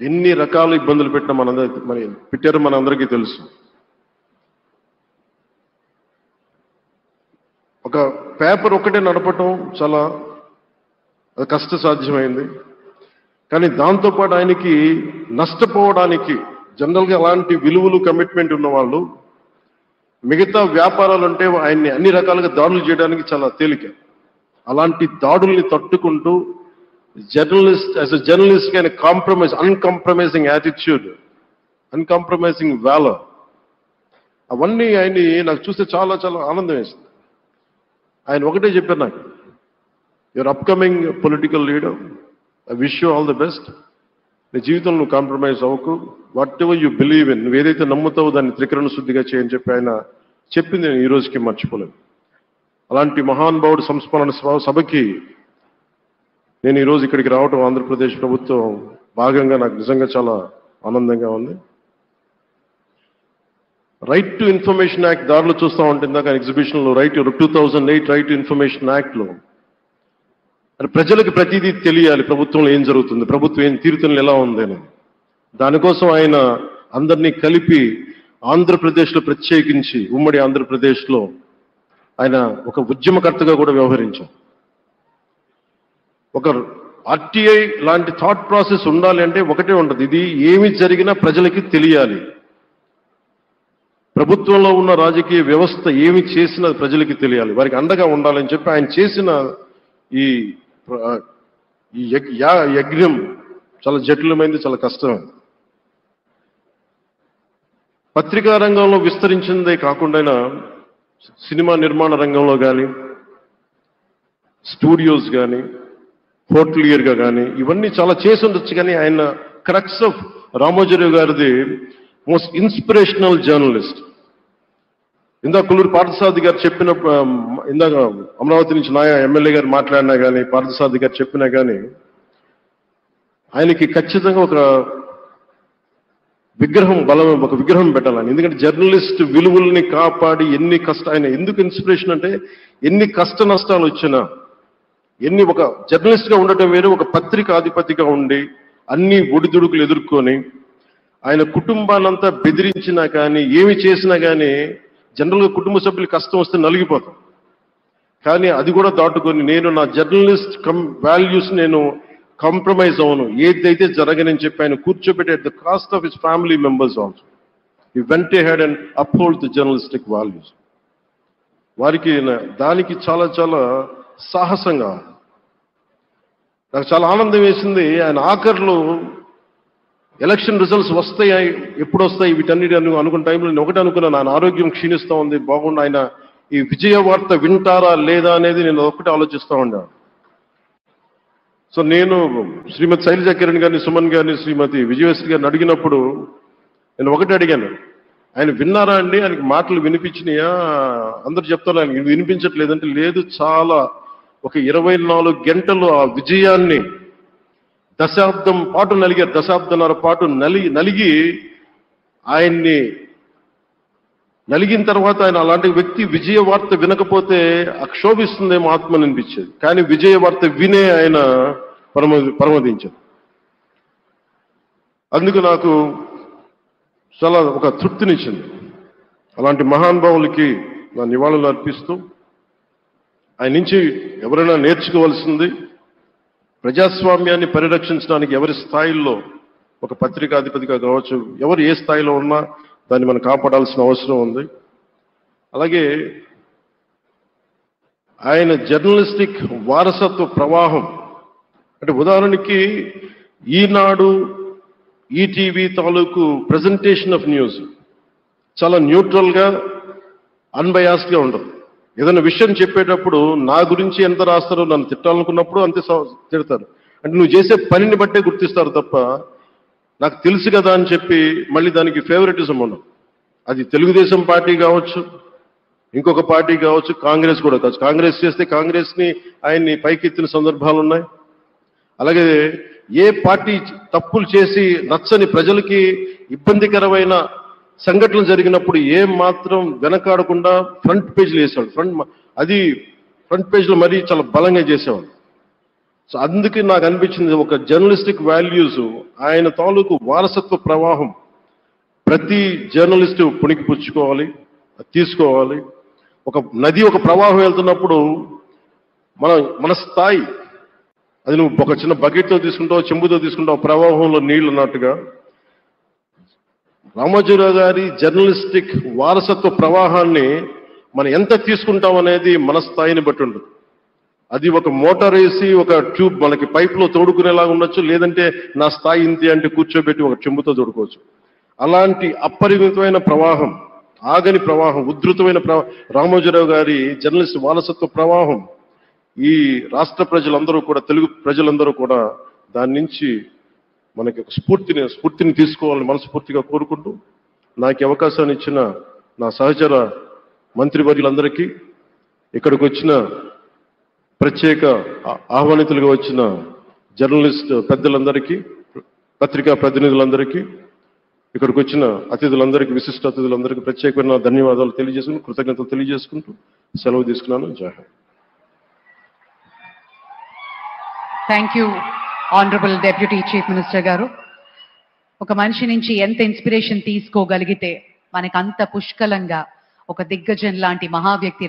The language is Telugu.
ఎన్ని రకాల ఇబ్బందులు పెట్టిన మనందరి మరి పెట్టారో మనందరికీ తెలుసు. ఒక పేపర్ ఒకటే నడపటం చాలా అది కష్ట సాధ్యమైంది కానీ దాంతోపాటు ఆయనకి నష్టపోవడానికి జనరల్గా అలాంటి విలువలు కమిట్మెంట్ ఉన్న వాళ్ళు మిగతా వ్యాపారాలు అంటే ఆయన్ని అన్ని రకాలుగా దాడులు చేయడానికి చాలా తేలిక. అలాంటి దాడుల్ని తట్టుకుంటూ జర్నలిస్ట్ యాజ్ అ జర్నలిస్ట్ ఆయన compromise uncompromising attitude uncompromising valour అవన్నీ ఆయన్ని నాకు చూస్తే చాలా చాలా ఆనందం వేసింది. ఆయన ఒకటే చెప్పారు నాకు your upcoming political leader I wish you all the best నీ జీవితంలో నువ్వు కాంప్రమైజ్ అవ్వకు. Whatever you believe in నువ్వు ఏదైతే నమ్ముతావో దాన్ని త్రికరణ శుద్ధిగా చేయని చెప్పి ఆయన చెప్పింది నేను ఈ రోజుకి మర్చిపోలేను. అలాంటి మహానుభావుడు సంస్మరణ సభకి నేను ఈరోజు ఇక్కడికి రావటం ఆంధ్రప్రదేశ్ ప్రభుత్వం భాగంగా నాకు నిజంగా చాలా ఆనందంగా ఉంది. రైట్ టు ఇన్ఫర్మేషన్ యాక్ట్ దారిలో చూస్తూ ఉంటుంది దాకా ఎగ్జిబిషన్లో right two thousand eight right to information యాక్ట్లో అది ప్రజలకు ప్రతిదీ తెలియాలి ప్రభుత్వంలో ఏం జరుగుతుంది ప్రభుత్వం ఏం తీరుతలు ఎలా ఉంది అని దానికోసం ఆయన అందరినీ కలిపి ఆంధ్రప్రదేశ్లో ప్రత్యేకించి ఉమ్మడి ఆంధ్రప్రదేశ్లో ఆయన ఒక ఉద్యమకర్తగా కూడా వ్యవహరించారు. ఒక ఆర్టీఐ లాంటి థాట్ ప్రాసెస్ ఉండాలి అంటే ఒకటే ఉండదు. ఇది ఏమి జరిగినా ప్రజలకి తెలియాలి. ప్రభుత్వంలో ఉన్న రాజకీయ వ్యవస్థ ఏమి చేసినా ప్రజలకి తెలియాలి. వారికి అండగా ఉండాలని చెప్పి ఆయన చేసిన ఈ యగ్- యా- యజ్ఞం చాలా జటిలమైంది చాలా కష్టమైంది. పత్రికా రంగంలో విస్తరించిందే కాకుండా సినిమా నిర్మాణ రంగంలో కానీ స్టూడియోస్ కానీ పోర్ట్లియర్గా కానీ ఇవన్నీ చాలా చేసి ఉండొచ్చు కానీ ఆయన క్రక్స్ ఆఫ్ రామోజీరావు గారిది మోస్ట్ ఇన్స్పిరేషనల్ జర్నలిస్ట్ ఇందాక కుల్లూరు పార్థసారథి గారు చెప్పిన ఇందాక అమరావతి నుంచి నాయ ఎమ్మెల్యే గారు మాట్లాడినా కానీ పార్థసారథి గారు చెప్పినా కానీ ఆయనకి ఖచ్చితంగా ఒక విగ్రహం బలం ఒక విగ్రహం పెట్టాలని. ఎందుకంటే జర్నలిస్ట్ విలువల్ని కాపాడి ఎన్ని కష్ట ఆయన ఎందుకు ఇన్స్పిరేషన్ అంటే ఎన్ని కష్ట నష్టాలు వచ్చినా ఎన్ని ఒక జర్నలిస్ట్గా ఉండటం వేరు ఒక పత్రిక ఆధిపతిగా ఉండి అన్ని ఒడిదుడుకులు ఎదుర్కొని ఆయన కుటుంబాన్నంతా బెదిరించినా కానీ ఏమి చేసినా కానీ జనరల్గా కుటుంబ సభ్యులు కష్టం వస్తే నలిగిపోతాం. కానీ అది కూడా దాటుకొని నేను నా జర్నలిస్ట్ కం వాల్యూస్ నేను కాంప్రమైజ్ అవును ఏదైతే జరగనని చెప్పి ఆయన కూర్చోబెట్టే the cost of his family members also. He went ahead and uphold the journalistic values వారికి దానికి చాలా చాలా సాహసంగా. నాకు చాలా ఆనందం వేసింది. ఆయన ఆఖర్లు ఎలక్షన్ రిజల్ట్స్ వస్తాయి ఎప్పుడు వస్తాయి వీటన్నిటి అను అనుకున్న టైంలో నేను ఒకటి అనుకున్నాను ఆయన ఆరోగ్యం క్షీణిస్తూ ఉంది బాగుండు ఆయన ఈ విజయ వార్త వింటారా లేదా అనేది నేను ఒకటి ఆలోచిస్తూ ఉన్నాను సో నేను శ్రీమతి శైలజ కిరణ్ గారిని సుమన్ గారిని శ్రీమతి విజయశ్రీ గారిని అడిగినప్పుడు నేను ఒకటి అడిగాను. ఆయన విన్నారా అండి? ఆయనకి మాటలు వినిపించినాయా? అందరు చెప్తారు ఆయన వినిపించట్లేదంటే లేదు చాలా ఒక ఇరవై నాలుగు గంటలు ఆ విజయాన్ని దశాబ్దం పాటు నలిగే దశాబ్దంన్నర పాటు నలి నలిగి ఆయన్ని నలిగిన తర్వాత ఆయన అలాంటి వ్యక్తి విజయవార్త వినకపోతే అక్షోభిస్తుందేమో ఆత్మని అనిపించేది కానీ విజయవార్త వినే ఆయన పరమ పరమదించారు అందుకు నాకు చాలా ఒక తృప్తినిచ్చింది. అలాంటి మహానుభావులకి నా నివాళులు అర్పిస్తూ ఆయన నుంచి ఎవరైనా నేర్చుకోవాల్సింది ప్రజాస్వామ్యాన్ని పరిరక్షించడానికి ఎవరి స్థాయిల్లో ఒక పత్రికాధిపతిగా కావచ్చు ఎవరు ఏ స్థాయిలో ఉన్నా దాన్ని మనం కాపాడాల్సిన అవసరం ఉంది. అలాగే ఆయన జర్నలిస్టిక్ వారసత్వ ప్రవాహం. అంటే ఉదాహరణకి ఈనాడు ఈటీవీ తాలూకు ప్రజెంటేషన్ ఆఫ్ న్యూస్ చాలా న్యూట్రల్గా అన్బయాస్డ్గా ఉండదు. ఏదైనా విషయం చెప్పేటప్పుడు నా గురించి ఎంత రాస్తారో నన్ను తిట్టాలనుకున్నప్పుడు అంతే తిడతారు. అంటే నువ్వు చేసే పనిని బట్టే గుర్తిస్తారు తప్ప నాకు తెలుసు కదా అని చెప్పి మళ్ళీ దానికి ఫేవరెటిజం ఉండదు. అది తెలుగుదేశం పార్టీ కావచ్చు ఇంకొక పార్టీ కావచ్చు కాంగ్రెస్ కూడా కావచ్చు. కాంగ్రెస్ చేస్తే కాంగ్రెస్ని ఆయన్ని పైకెత్తిన సందర్భాలు ఉన్నాయి. అలాగే ఏ పార్టీ తప్పులు చేసి నచ్చని ప్రజలకి ఇబ్బందికరమైన సంఘటనలు జరిగినప్పుడు ఏం మాత్రం వెనకాడకుండా ఫ్రంట్ పేజీలు వేసేవాడు ఫ్రంట్ అది ఫ్రంట్ పేజ్లో మరీ చాలా బలంగా చేసేవాడు సో అందుకే నాకు అనిపించింది ఒక జర్నలిస్టిక్ వాల్యూస్ ఆయన తాలూకు వారసత్వ ప్రవాహం ప్రతి జర్నలిస్ట్ పుణికి పుచ్చుకోవాలి తీసుకోవాలి. ఒక నది ఒక ప్రవాహం వెళ్తున్నప్పుడు మన మన స్థాయి అది నువ్వు ఒక చిన్న బకెట్తో తీసుకుంటావు చెంబుతో తీసుకుంటావు ప్రవాహంలో నీళ్ళు ఉన్నట్టుగా రామోజీరావు గారి జర్నలిస్టిక్ వారసత్వ ప్రవాహాన్ని మనం ఎంత తీసుకుంటాం అనేది మన స్థాయిని బట్టి ఉంటుంది. అది ఒక మోటార్ వేసి ఒక ట్యూబ్ మనకి పైప్లో తోడుకునేలాగా ఉండొచ్చు లేదంటే నా స్థాయి ఇంతే అంటే కూర్చోబెట్టి ఒక చెంబుతో తోడుకోవచ్చు. అలాంటి అపరిమితమైన ప్రవాహం ఆగని ప్రవాహం ఉధృతమైన ప్రవా రామోజీరావు గారి జర్నలిస్ట్ వారసత్వ ప్రవాహం ఈ రాష్ట్ర ప్రజలందరూ కూడా తెలుగు ప్రజలందరూ కూడా దాని నుంచి మనకి ఒక స్ఫూర్తిని స్ఫూర్తిని తీసుకోవాలని మనస్ఫూర్తిగా కోరుకుంటూ నాకు అవకాశాన్ని ఇచ్చిన నా సహచర మంత్రివర్యులందరికీ ఇక్కడికి వచ్చిన ప్రత్యేక ఆహ్వానితులుగా వచ్చిన జర్నలిస్ట్ పెద్దలందరికీ పత్రికా ప్రతినిధులందరికీ ఇక్కడికి వచ్చిన అతిథులందరికీ విశిష్ట అతిథులందరికీ ప్రత్యేకమైన ధన్యవాదాలు తెలియజేసుకుని కృతజ్ఞతలు తెలియజేసుకుంటూ సెలవు తీసుకున్నాను. జాహా thank you honourable deputy chief minister garu ఒక మనిషి నుంచి ఎంత ఇన్స్పిరేషన్ తీసుకోగలిగితే మనకు అంత పుష్కలంగా ఒక దిగ్గజం లాంటి మహా వ్యక్తి